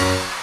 you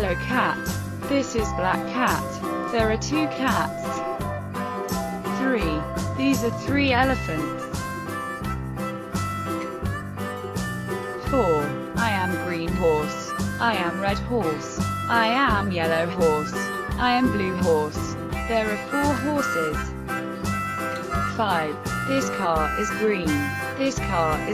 Yellow cat. This is black cat. There are two cats. Three. These are three elephants. Four. I am green horse. I am red horse. I am yellow horse. I am blue horse. There are four horses. 5. This car is green. This car is